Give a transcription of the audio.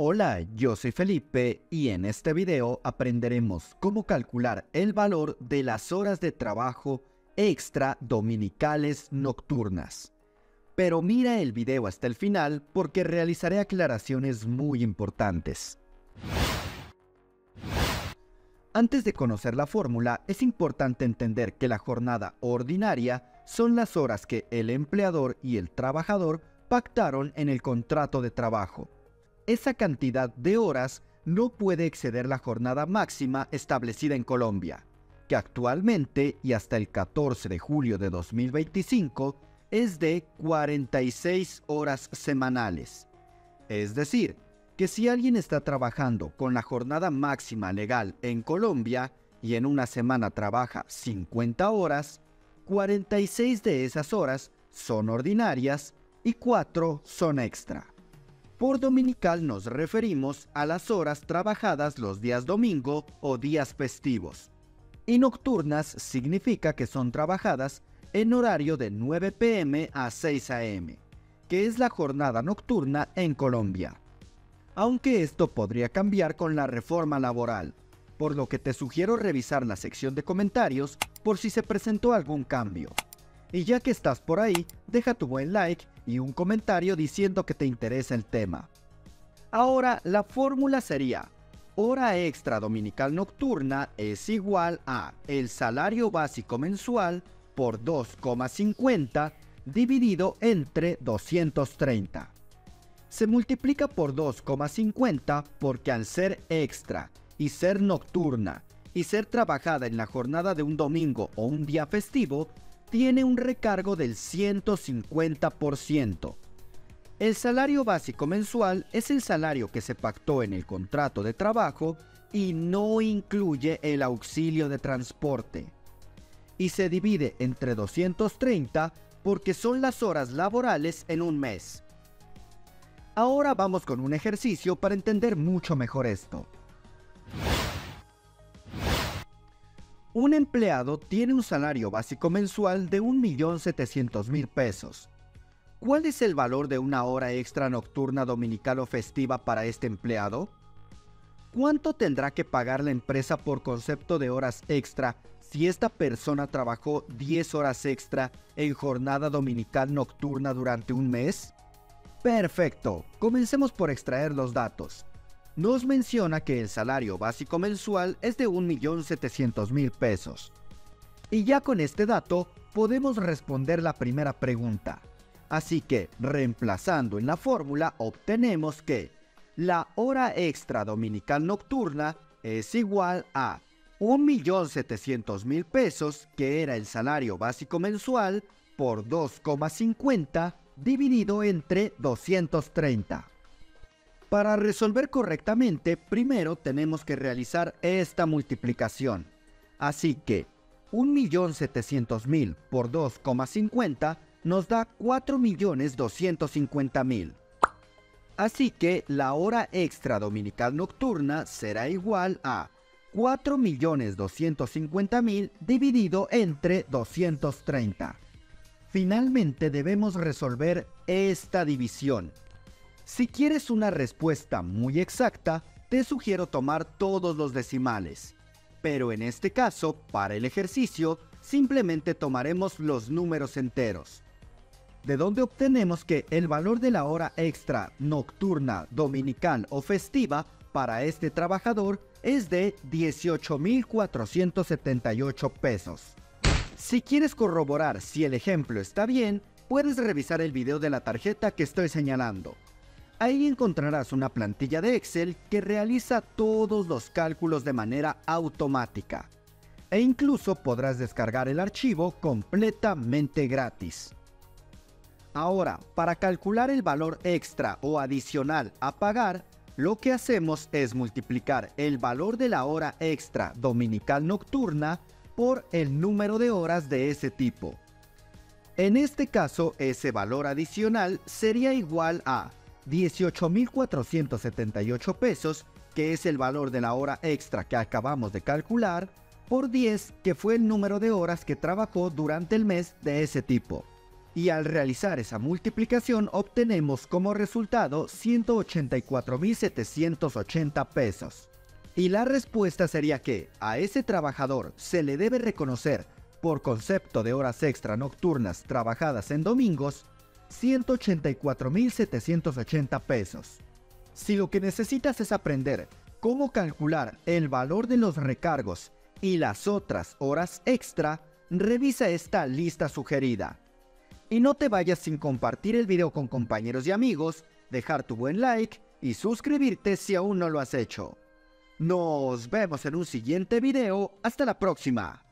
Hola, yo soy Felipe y en este video aprenderemos cómo calcular el valor de las horas de trabajo extra dominicales nocturnas. Pero mira el video hasta el final porque realizaré aclaraciones muy importantes. Antes de conocer la fórmula, es importante entender que la jornada ordinaria son las horas que el empleador y el trabajador pactaron en el contrato de trabajo esa cantidad de horas no puede exceder la jornada máxima establecida en Colombia, que actualmente y hasta el 14 de julio de 2025 es de 46 horas semanales. Es decir, que si alguien está trabajando con la jornada máxima legal en Colombia y en una semana trabaja 50 horas, 46 de esas horas son ordinarias y 4 son extra. Por dominical nos referimos a las horas trabajadas los días domingo o días festivos. Y nocturnas significa que son trabajadas en horario de 9 pm a 6 am, que es la jornada nocturna en Colombia. Aunque esto podría cambiar con la reforma laboral, por lo que te sugiero revisar la sección de comentarios por si se presentó algún cambio. Y ya que estás por ahí, deja tu buen like y un comentario diciendo que te interesa el tema. Ahora, la fórmula sería, hora extra dominical nocturna es igual a el salario básico mensual por 2,50 dividido entre 230. Se multiplica por 2,50 porque al ser extra y ser nocturna y ser trabajada en la jornada de un domingo o un día festivo, tiene un recargo del 150%. El salario básico mensual es el salario que se pactó en el contrato de trabajo y no incluye el auxilio de transporte. Y se divide entre 230 porque son las horas laborales en un mes. Ahora vamos con un ejercicio para entender mucho mejor esto. Un empleado tiene un salario básico mensual de 1.700.000 pesos. ¿Cuál es el valor de una hora extra nocturna dominical o festiva para este empleado? ¿Cuánto tendrá que pagar la empresa por concepto de horas extra si esta persona trabajó 10 horas extra en jornada dominical nocturna durante un mes? Perfecto, comencemos por extraer los datos nos menciona que el salario básico mensual es de 1.700.000 pesos. Y ya con este dato podemos responder la primera pregunta. Así que, reemplazando en la fórmula, obtenemos que la hora extra dominical nocturna es igual a 1.700.000 pesos, que era el salario básico mensual, por 2,50 dividido entre 230. Para resolver correctamente, primero tenemos que realizar esta multiplicación. Así que 1.700.000 por 2,50 nos da 4.250.000. Así que la hora extra dominical nocturna será igual a 4.250.000 dividido entre 230. Finalmente debemos resolver esta división si quieres una respuesta muy exacta, te sugiero tomar todos los decimales. Pero en este caso, para el ejercicio, simplemente tomaremos los números enteros. De donde obtenemos que el valor de la hora extra nocturna, dominical o festiva para este trabajador es de 18.478 pesos. Si quieres corroborar si el ejemplo está bien, puedes revisar el video de la tarjeta que estoy señalando. Ahí encontrarás una plantilla de Excel que realiza todos los cálculos de manera automática. E incluso podrás descargar el archivo completamente gratis. Ahora, para calcular el valor extra o adicional a pagar, lo que hacemos es multiplicar el valor de la hora extra dominical nocturna por el número de horas de ese tipo. En este caso, ese valor adicional sería igual a 18.478 pesos, que es el valor de la hora extra que acabamos de calcular, por 10, que fue el número de horas que trabajó durante el mes de ese tipo. y al realizar esa multiplicación obtenemos como resultado 184.780 pesos. Y la respuesta sería que a ese trabajador se le debe reconocer, por concepto de horas extra nocturnas trabajadas en domingos, 184.780 pesos. Si lo que necesitas es aprender cómo calcular el valor de los recargos y las otras horas extra, revisa esta lista sugerida. Y no te vayas sin compartir el video con compañeros y amigos, dejar tu buen like y suscribirte si aún no lo has hecho. Nos vemos en un siguiente video. Hasta la próxima.